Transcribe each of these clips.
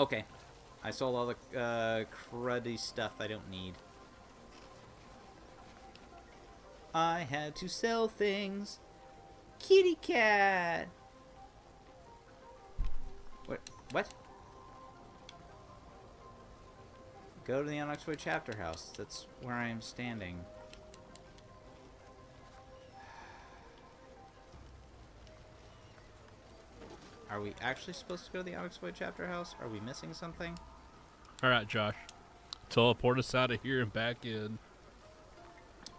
Okay. I sold all the uh, cruddy stuff I don't need. I had to sell things. Kitty cat. What? What? Go to the Onyx chapter house. That's where I am standing. Are we actually supposed to go to the Onyx Void chapter house? Are we missing something? All right, Josh. Teleport us out of here and back in.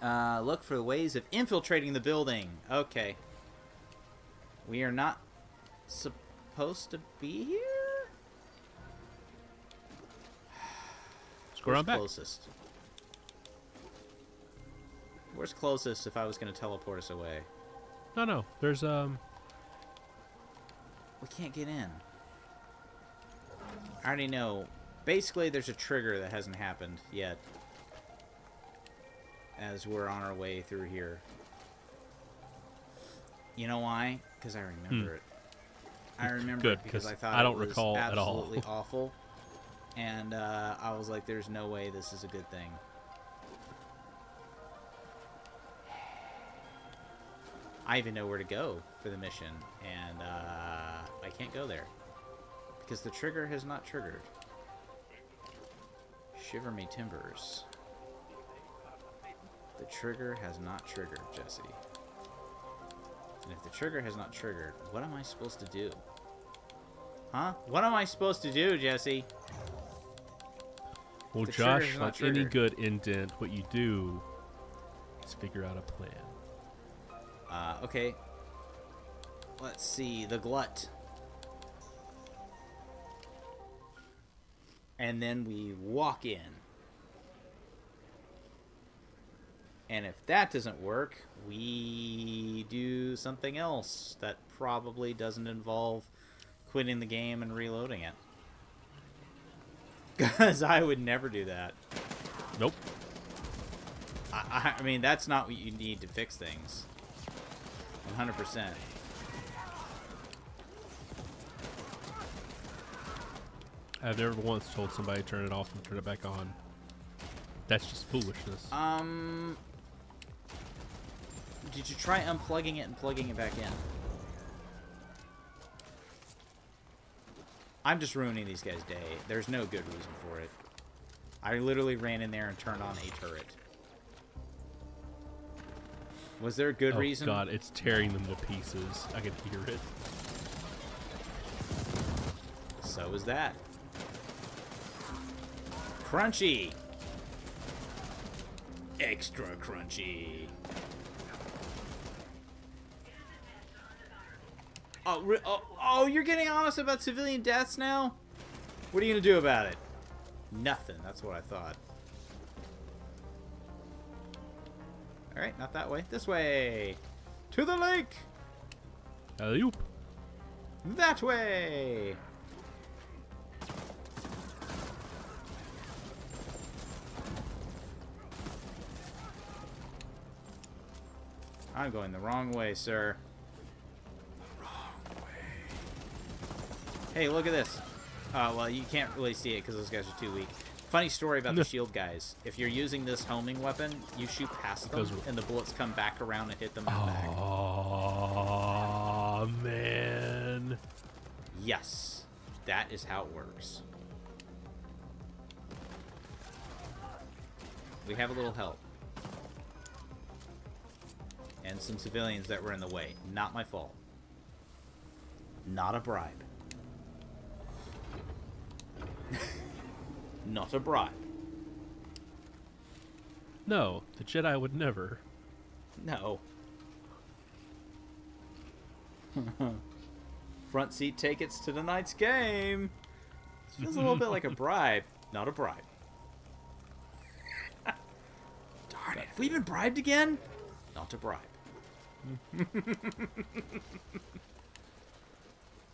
Uh, look for ways of infiltrating the building. Okay. We are not supposed to be here? Where's on back. closest? Where's closest if I was going to teleport us away? No, no. There's um. We can't get in. I already know. Basically, there's a trigger that hasn't happened yet. As we're on our way through here. You know why? Because I remember it. I remember Hmm. Good, it because 'cause I thought I don't it was recall at all. absolutely awful. And uh, I was like, "There's no way this is a good thing." I even know where to go for the mission, and uh, I can't go there because the trigger has not triggered. Shiver me timbers. The trigger has not triggered, Jesse. And if the trigger has not triggered, what am I supposed to do? Huh? What am I supposed to do, Jesse? Well, Josh, like any good indent, what you do is figure out a plan. Uh, okay. Let's see. The glut. And then we walk in. And if that doesn't work, we do something else that probably doesn't involve quitting the game and reloading it. Because I would never do that. Nope. I, I, I mean, that's not what you need to fix things. 100%. I've never once told somebody to turn it off and turn it back on. That's just foolishness. Um, did you try unplugging it and plugging it back in? I'm just ruining these guys' day. There's no good reason for it. I literally ran in there and turned on a turret. Was there a good reason? oh reason? God, it's tearing them to pieces. I can hear it. So is that. Crunchy. Extra crunchy. Oh, oh, oh, you're getting honest about civilian deaths now? What are you going to do about it? Nothing. That's what I thought. Alright, not that way. This way. To the lake. Alley-oop. That way. I'm going the wrong way, sir. The wrong way. Hey, look at this. Uh, well, you can't really see it because those guys are too weak. Funny story about the shield guys. If you're using this homing weapon, you shoot past them, and the bullets come back around and hit them in the back. Oh man. Yes, that is how it works. We have a little help. And some civilians that were in the way. Not my fault. Not a bribe. Not a bribe. No, the Jedi would never. No. Front seat tickets to tonight's game. This feels a little bit like a bribe. Not a bribe. Darn it. Have we been bribed again? Not a bribe.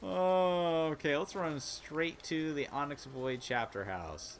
oh, okay. Let's run straight to the Onyx Void chapter house.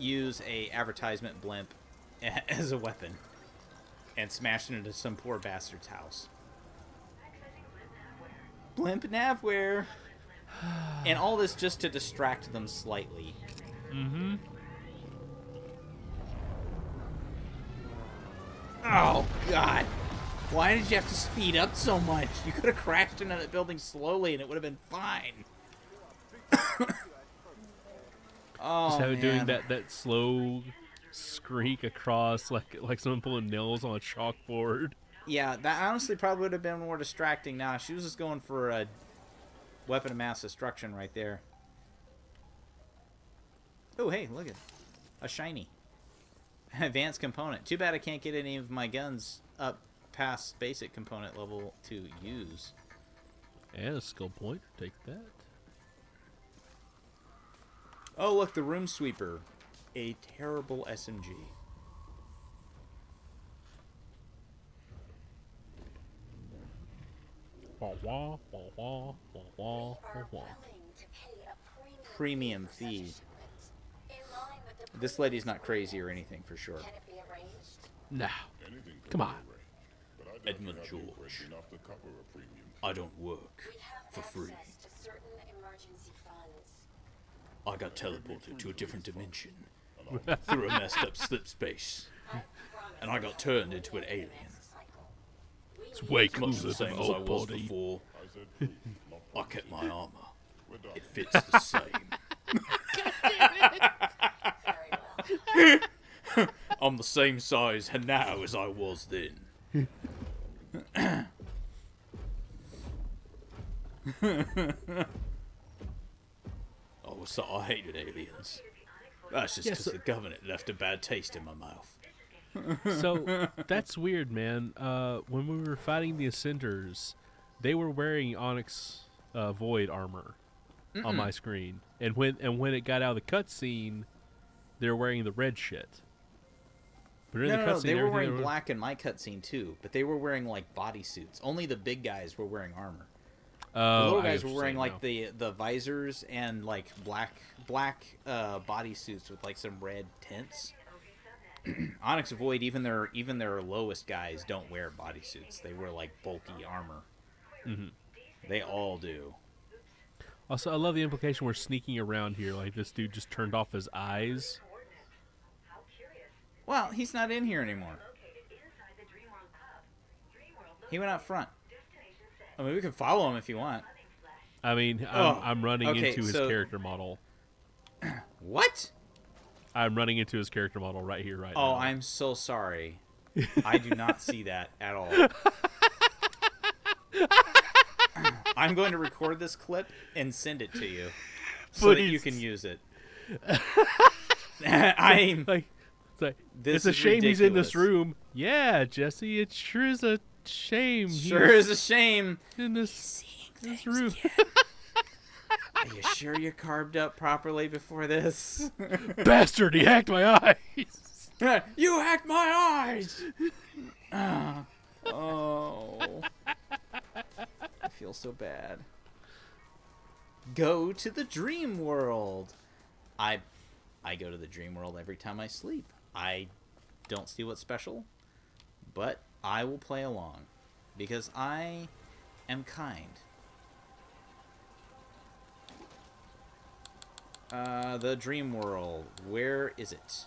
use a advertisement blimp as a weapon and smash it into some poor bastard's house. Blimp Navware. Blimp navware. and all this just to distract them slightly. Mm-hmm. Oh god. Why did you have to speed up so much? You could have crashed into that building slowly and it would have been fine. oh Just have it doing that that slow screak across like like someone pulling nails on a chalkboard. Yeah, that honestly probably would have been more distracting. Now she was just going for a weapon of mass destruction right there. Oh, hey, look at a shiny advanced component. Too bad I can't get any of my guns up past basic component level to use. And a skill point. Take that. Oh, look, the room sweeper, a terrible SMG. Wah wah wah wah wah wah wah wah. Premium fee. This lady's not crazy or anything for sure. Now, come on. Edmund George. I don't work for free. I got teleported to a different dimension through a messed up slip space, and I got turned into an alien. It's way It's much the than same as I old was body. before. I kept my armor. It fits the same. I'm the same size now as I was then. oh, so I hated aliens. That's just Yeah, because so- the Covenant left a bad taste in my mouth. So that's weird, man. Uh, when we were fighting the Ascenders, they were wearing Onyx uh, Void armor on my screen, and when and when it got out of the cutscene, they were wearing the red shit. But in No, the no, no, they were wearing they were- black in my cutscene too, but they were wearing like bodysuits. Only the big guys were wearing armor. The Oh, little guys were wearing you're saying like the the visors and like black black uh, bodysuits with like some red tints. Onyx Void, even their even their lowest guys don't wear bodysuits. They wear like bulky armor. Mhm. They all do. Also, I love the implication we're sneaking around here. Like this dude just turned off his eyes. Well, he's not in here anymore. Located inside the Dreamworld hub. Dreamworld He went out front. I mean, we can follow him if you want. I mean, I'm, Oh, I'm running okay, into his so- character model. What? I'm running into his character model right here, right Oh, now. Oh, I'm so sorry. I do not see that at all. I'm going to record this clip and send it to you so that you can use it. I'm like, it's, like, This it's a shame he's in this room. Yeah, Jesse, it sure is a shame. sure he's is a shame. in this, this room. Are you sure you carved up properly before this? Bastard, he hacked my eyes. you hacked my eyes. Ah. oh, I feel so bad. Go to the dream world. I, I go to the dream world every time I sleep. I don't see what's special, but I will play along because I am kind. Uh, the dream world. Where is it?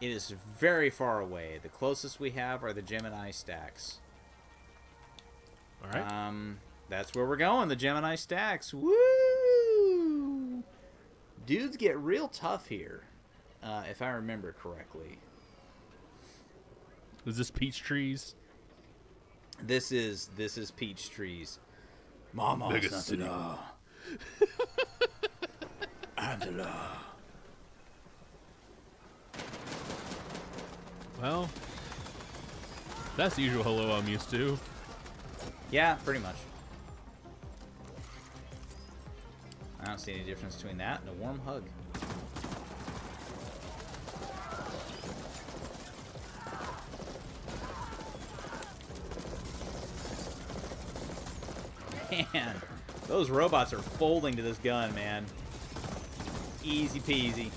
It is very far away. The closest we have are the Gemini stacks. All right. Um, that's where we're going. The Gemini stacks. Woo! Dudes get real tough here, uh, if I remember correctly. Is this peach trees? This is this is peach trees. Mama, Biggest city. Angela. Angela. Well, that's the usual hello I'm used to. Yeah, pretty much. I don't see any difference between that and a warm hug. Man, those robots are folding to this gun, man. Easy peasy.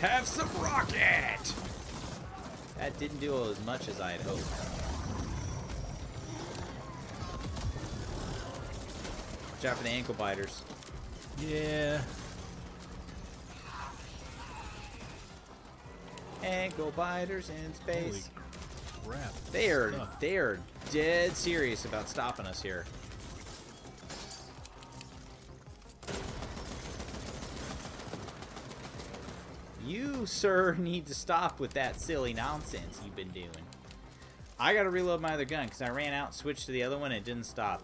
Have some rocket! That didn't do as much as I had hoped. Watch out for the ankle biters. Yeah. Ankle biters in space. Crap. They are Stuff. they are dead serious about stopping us here. You, sir, need to stop with that silly nonsense you've been doing. I gotta reload my other gun because I ran out, switched to the other one, and it didn't stop.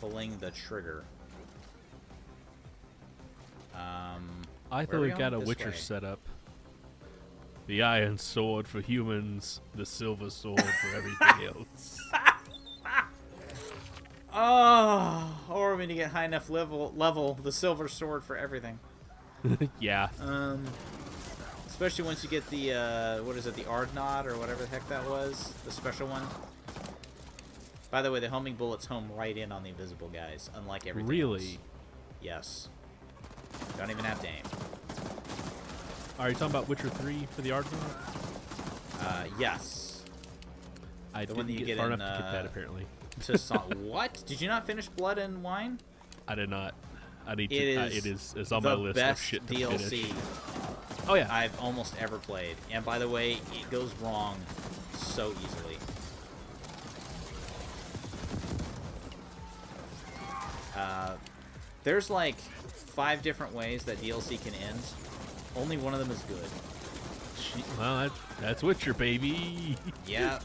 Pulling the trigger. Um, I where thought are we going? got a Witcher way. set up. The iron sword for humans, the silver sword for everything else. Oh, or when you get high enough level, level the silver sword for everything. yeah. Um, especially once you get the uh, what is it, the Ardnot or whatever the heck that was, the special one. By the way, the homing bullets home right in on the invisible guys, unlike everything. Really? else. Yes. Don't even have to aim. Are you talking about Witcher 3 for the Ardnot? Uh, yes. I The didn't one that you get get far in, enough to get that uh, apparently. To so- what? Did you not finish Blood and Wine? I did not. I need to. It uh, is it is. It's on my list of shit to DLC finish. Oh yeah. I've almost ever played. And by the way, it goes wrong so easily. Uh, there's like five different ways that DLC can end. Only one of them is good. She- well, that, that's Witcher, baby. Yeah.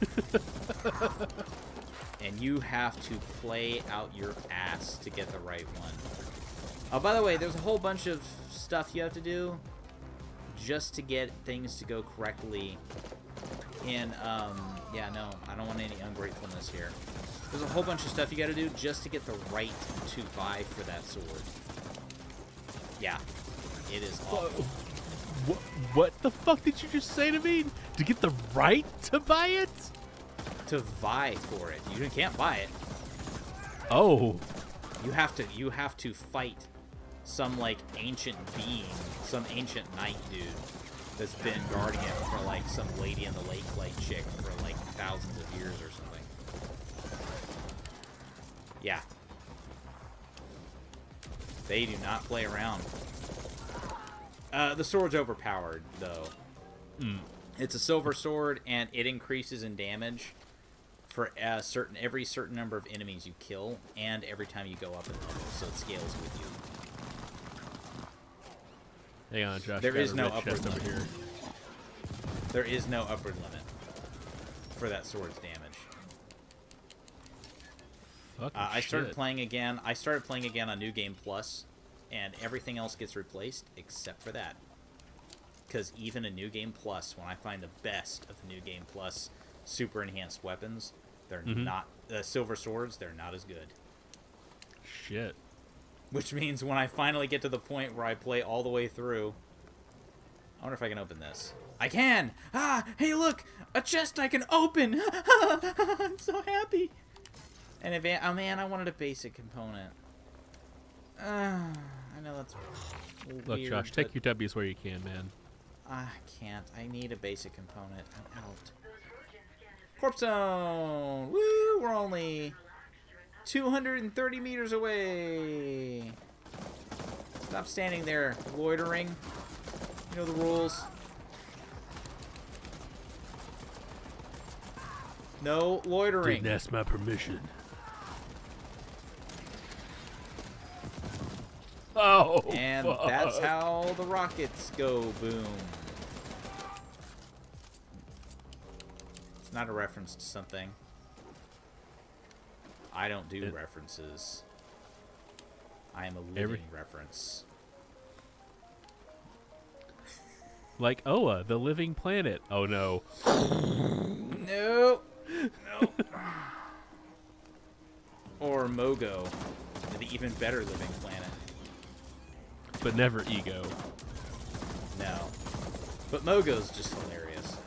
and you have to play out your ass to get the right one. Oh, by the way, there's a whole bunch of stuff you have to do just to get things to go correctly. And, um, yeah, no, I don't want any ungratefulness here. There's a whole bunch of stuff you gotta do just to get the right to buy for that sword. Yeah, it is awful. What, what the fuck did you just say to me? To get the right to buy it? To vie for it, you can't buy it. Oh, You have to you have to fight some like ancient being, some ancient knight dude that's been guarding it for like some lady in the lake like chick for like thousands of years or something. Yeah. They do not play around. Uh, the sword's overpowered though. Mm. It's a silver sword and it increases in damage for a certain every certain number of enemies you kill and every time you go up in level, so it scales with you. hang on, Josh. There is no upward limit. here. There is no upward limit for that sword's damage. Uh, I started shit. playing again. I started playing again on New Game Plus, and everything else gets replaced except for that. Because even a New Game Plus, when I find the best of the New Game Plus super enhanced weapons, they're Mhm. not the silver swords. They're not as good. Shit. Which means when I finally get to the point where I play all the way through, I wonder if I can open this. I can! Ah! Hey, look! A chest I can open! I'm so happy! And if, oh man, I wanted a basic component. Uh, I know that's Look, Josh, take your W's where you can, man. I can't. I need a basic component. I'm out. Corpse zone! Woo! We're only 230 meters away. Stop standing there, loitering. You know the rules. No loitering. Didn't ask my permission. Oh, And fuck. that's how the rockets go boom. It's not a reference to something. I don't do It- references. I am a living Every- reference. like Oa, the living planet. Oh no. No. No. or Mogo, the even better living planet. But never ego. No. But Mogo's just hilarious.